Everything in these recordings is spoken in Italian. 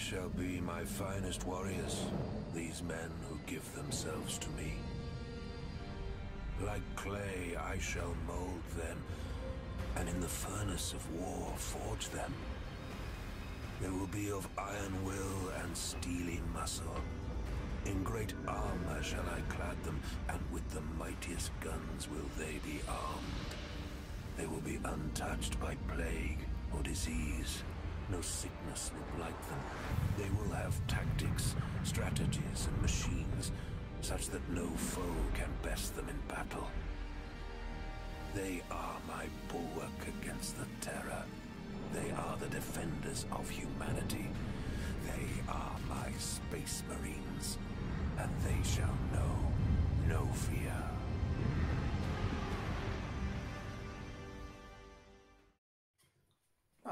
shall be my finest warriors, these men who give themselves to me. Like clay, I shall mold them, and in the furnace of war forge them. They will be of iron will and steely muscle. In great armor shall I clad them, and with the mightiest guns will they be armed. They will be untouched by plague or disease. No sickness will blight them. They will have tactics, strategies, and machines, such that no foe can best them in battle. They are my bulwark against the terror. They are the defenders of humanity. They are my space marines, and they shall know no fear.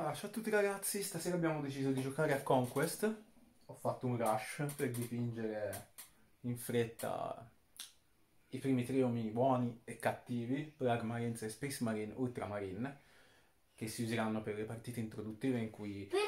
Allora, ciao a tutti ragazzi, stasera abbiamo deciso di giocare a Conquest. Ho fatto un rush per dipingere in fretta i primi tre omini buoni e cattivi, Plague Marines e Space Marine Ultramarine, che si useranno per le partite introduttive in cui... Però,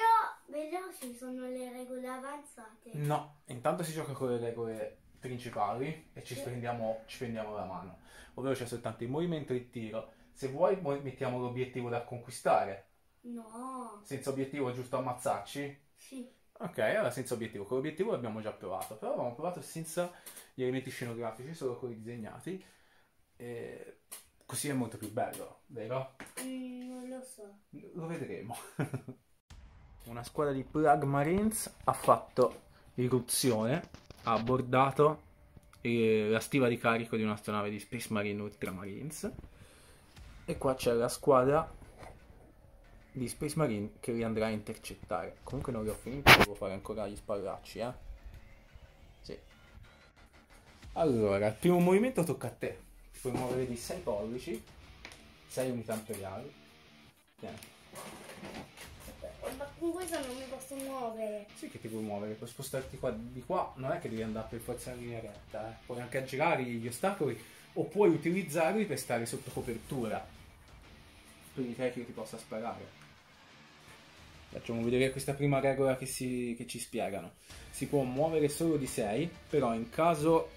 ci sono le regole avanzate. No, intanto si gioca con le regole principali e ci prendiamo, ci prendiamo la mano. Ovvero c'è soltanto il movimento e il tiro. Se vuoi mo- mettiamo l'obiettivo da conquistare. No. Senza obiettivo giusto ammazzarci? Sì. Ok, allora senza obiettivo. Con l'obiettivo l'abbiamo già provato, però abbiamo provato senza gli elementi scenografici, solo quelli disegnati. E così è molto più bello, vero? Mm, non lo so. Lo vedremo. Una squadra di Plug Marines ha fatto irruzione, ha abbordato eh, la stiva di carico di un'astronave di Space Marine Ultramarines. E qua c'è la squadra di Space Marine che li andrà a intercettare. Comunque non li ho finiti, devo fare ancora gli spallacci, eh. Sì. Allora, il primo movimento tocca a te. Ti puoi muovere di 6 pollici, 6 unità imperiali. Tieni. Ma con questo non mi posso muovere. Sì che ti puoi muovere, puoi spostarti qua di qua, non è che devi andare per forza in linea retta, eh. puoi anche aggirare gli ostacoli o puoi utilizzarli per stare sotto copertura. Per i te che ti possa sparare. Facciamo vedere questa prima regola che, si- che ci spiegano. Si può muovere solo di 6, però in caso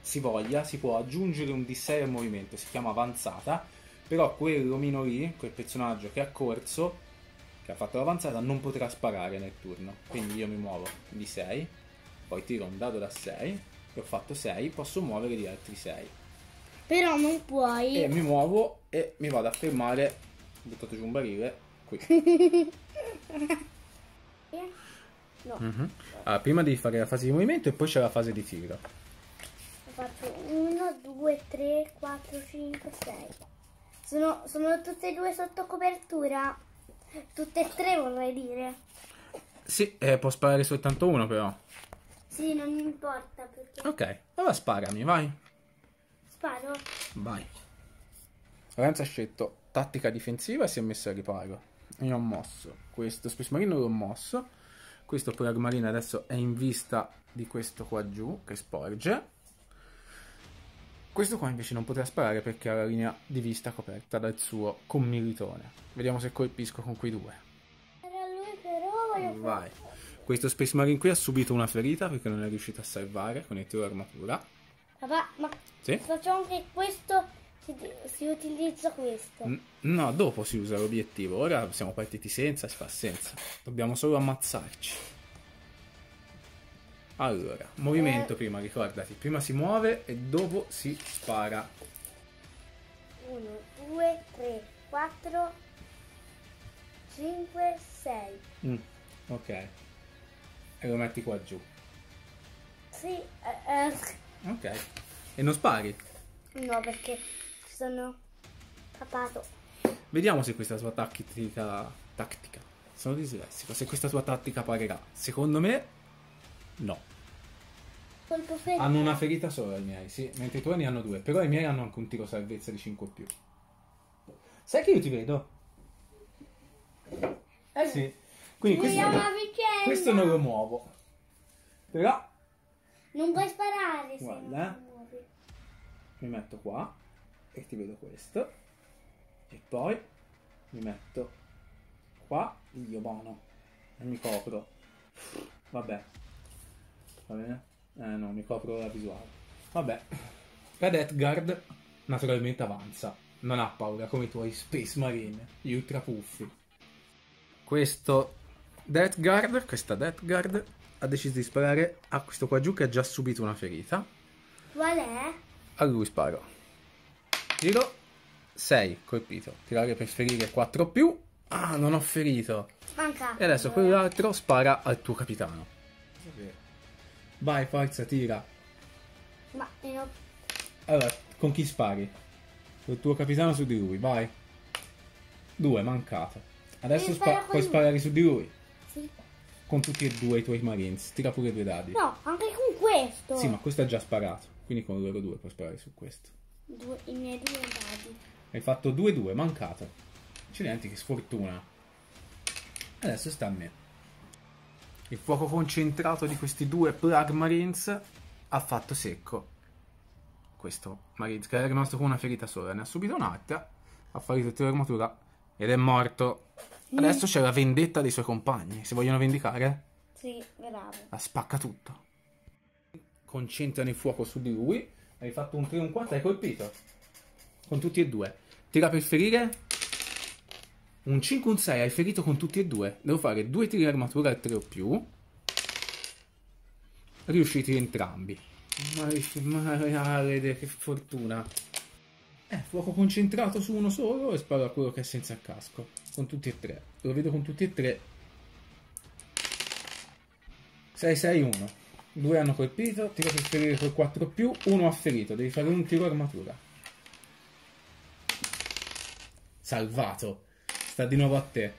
si voglia si può aggiungere un D6 al movimento, si chiama avanzata, però quell'omino lì, quel personaggio che ha corso, che ha fatto l'avanzata, non potrà sparare nel turno. Quindi io mi muovo di 6, poi tiro un dado da 6, e ho fatto 6, posso muovere di altri 6. Però non puoi. E mi muovo e mi vado a fermare, ho buttato giù un barile, qui. No. Allora, prima devi fare la fase di movimento e poi c'è la fase di tiro. Faccio 1, 2, 3, 4, 5, 6. Sono, sono tutte e due sotto copertura? Tutte e tre vorrei dire. Sì, eh, può sparare soltanto uno però. Sì, non mi importa perché. Ok, allora sparami, vai. Sparo. Vai. Lorenzo ha scelto tattica difensiva e si è messo al riparo. Io ho mosso questo Space Marine, l'ho mosso. Questo Plague Marine adesso è in vista di questo qua giù che sporge. Questo qua invece non potrà sparare perché ha la linea di vista coperta dal suo commilitone. Vediamo se colpisco con quei due. Era lui però Vai. Questo Space Marine qui ha subito una ferita perché non è riuscito a salvare con il tiro armatura. Papà, ma Sì? facciamo che questo si, si utilizza questo. N- No, dopo si usa l'obiettivo. Ora siamo partiti senza, si fa senza. Dobbiamo solo ammazzarci. Allora, movimento prima, ricordati. Prima si muove e dopo si spara. 1, 2, 3, 4, 5, 6. Mm, ok. E lo metti qua giù. Sì, eh, eh, Ok. E non spari. no perché sono capato. Vediamo se questa sua tattica... Tattica. Sono dislessico. Se questa sua tattica parerà. Secondo me... No. Colpo ferito. Hanno una ferita solo i miei, sì, mentre i tuoi ne hanno due, però i miei hanno anche un tiro salvezza di 5 più. Sai che io ti vedo? Eh sì. Quindi questo, questo non lo muovo. Però Non puoi sparare se Guarda, non eh. mi metto qua e ti vedo questo. E poi mi metto qua io buono e mi copro. Vabbè. Va bene? Eh no, mi copro la visuale. Vabbè. La Death Guard naturalmente avanza. Non ha paura come i tuoi Space Marine, gli ultra puffi. Questo Death Guard, questa Death Guard, ha deciso di sparare a questo qua giù che ha già subito una ferita. Qual è? A lui sparo. Tiro 6, colpito. Tirare per ferire 4 più. Ah, non ho ferito. Manca. E adesso quell'altro spara al tuo capitano. Vai, forza, tira. Ma io... Allora, con chi spari? Il tuo capitano su di lui, vai. Due, mancato. Adesso spa- puoi lui. sparare su di lui. Sì. Con tutti e due i tuoi marines. Tira pure due dadi. No, anche con questo. Sì, ma questo ha già sparato. Quindi con loro due puoi sparare su questo. Due- I miei due dadi. Hai fatto 2-2, mancato. Accidenti, che sfortuna. Adesso sta a me. Il fuoco concentrato di questi due Plug Marines ha fatto secco. Questo Marines, che era rimasto con una ferita sola, ne ha subito un'altra. Ha fallito il tiro di armatura ed è morto. Adesso c'è la vendetta dei suoi compagni. Se vogliono vendicare, Sì, bravo. la spacca tutto. Concentrano il fuoco su di lui. Hai fatto un 3 un 4, hai colpito. Con tutti e due. Tira per ferire. Un 5 un 6, hai ferito con tutti e due. Devo fare due tiri di armatura al 3 o più. Riusciti entrambi. Maledetta, che fortuna. Eh, fuoco concentrato su uno solo e sparo a quello che è senza casco. Con tutti e tre. Lo vedo con tutti e tre. 6-6-1. Due hanno colpito, tiro per ferire col 4 più, uno ha ferito, devi fare un tiro armatura. Salvato. Sta di nuovo a te.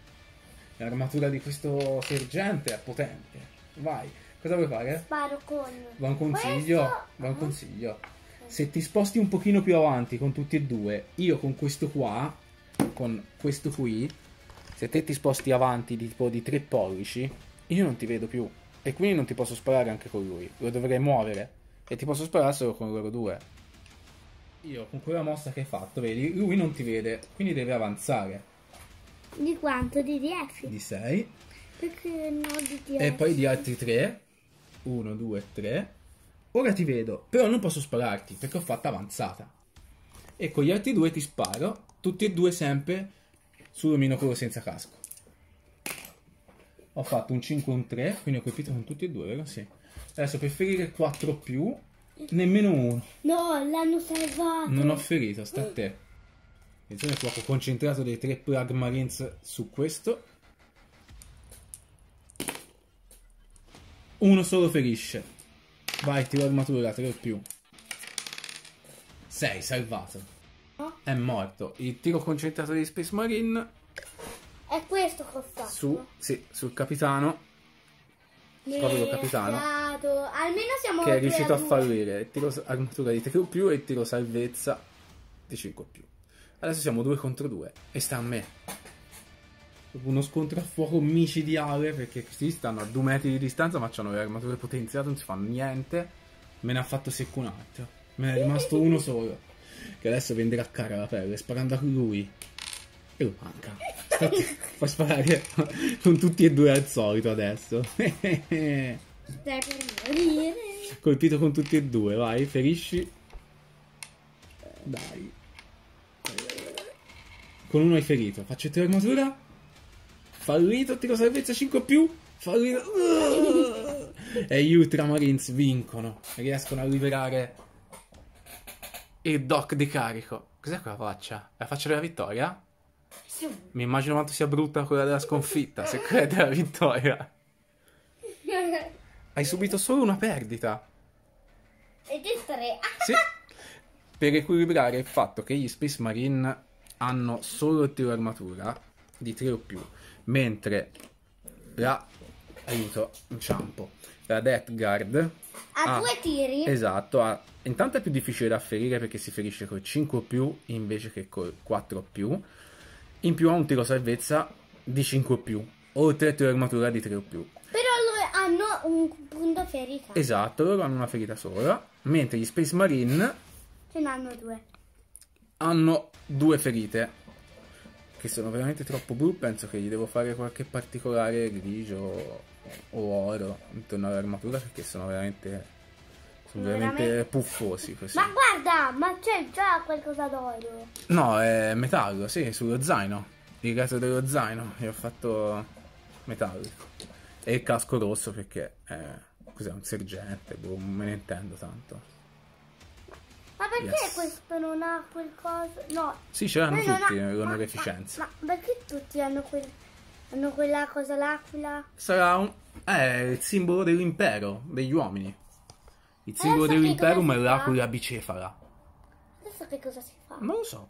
L'armatura di questo sergente è potente. Vai. Cosa vuoi fare? Sparo con... Va un consiglio. Questo- Va un consiglio. Se ti sposti un pochino più avanti con tutti e due, io con questo qua, con questo qui, se te ti sposti avanti di tipo di 3 pollici, io non ti vedo più. E quindi non ti posso sparare anche con lui. Lo dovrei muovere. E ti posso sparare solo con loro due. Io con quella mossa che hai fatto, vedi, lui non ti vede, quindi deve avanzare Di quanto? Di 10? di 6 Perché no di 10? e poi di altri 3. 1, 2, 3. Ora ti vedo, però non posso spararti perché ho fatto avanzata. E con gli altri due ti sparo, tutti e due sempre sull'omino quello senza casco. Ho fatto un 5 e un 3, quindi ho colpito con tutti e due, vero? Sì. Adesso per ferire 4 più, nemmeno uno. No, l'hanno salvato. Non ho ferito, sta a te. Attenzione, fuoco concentrato dei tre plug marines su questo. Uno solo ferisce. Vai, tiro armatura, 3 o più. 6, salvato. È morto. Il tiro concentrato di Space Marine È questo che ho fatto. su, sì, sul capitano povero capitano. Mercato. Almeno siamo che è riuscito a fallire. Tiro armatura di 3 o più e tiro salvezza di 5 o più. Adesso siamo 2 contro 2 e sta a me. Uno scontro a fuoco micidiale perché questi stanno a 2 metri di distanza ma hanno le armature potenziate, non si fanno niente. Me ne ha fatto secco un altro. Me ne è rimasto uno solo. Che adesso venderà cara la pelle sparando a lui. E lo manca. Sta- Fa sparare con tutti e due al solito adesso. Stai per morire. Colpito con tutti e due, vai, ferisci. Dai. Con uno hai ferito. Faccio il tiro armatura. Fallito, tiro salvezza 5 più. Fallito. E gli Ultramarines vincono. Riescono a liberare il dock di carico. Cos'è quella faccia? La faccia della vittoria? Mi immagino quanto sia brutta quella della sconfitta, se quella della vittoria. Hai subito solo una perdita. Ed è tre. Sì. Per equilibrare il fatto che gli Space Marine hanno solo il tiro armatura di 3 o più, mentre la aiuto, inciampo. La Death Guard Ha ha- due tiri. Esatto, ha- intanto è più difficile da ferire perché si ferisce col 5 o più invece che col 4 o più. In più ha un tiro salvezza di 5 o più, oltre al tiro armatura di 3 o più. Però loro hanno un punto ferita. Esatto, loro hanno una ferita sola, mentre gli Space Marine Ce n'hanno due. hanno due ferite che sono veramente troppo blu. Penso che gli devo fare qualche particolare grigio o oro intorno all'armatura perché sono veramente sono veramente veramente- puffosi così. Ma guarda, ma c'è già qualcosa d'oro. No, è metallo, sì, sullo zaino. Il retro dello zaino, io ho fatto metallico. E il casco rosso perché è cos'è, un sergente, boh, non me ne intendo tanto. Ma perché Yes. questo non ha quel coso? No. Sì, ce l'hanno tutti ha- l'onoreficenza. Ma, ma perché tutti hanno, quel, hanno quella cosa l'aquila? Sarà un... è il simbolo dell'impero, degli uomini. Il simbolo Adesso che dell'impero è l'aquila bicefala. Adesso che cosa si fa? Non lo so.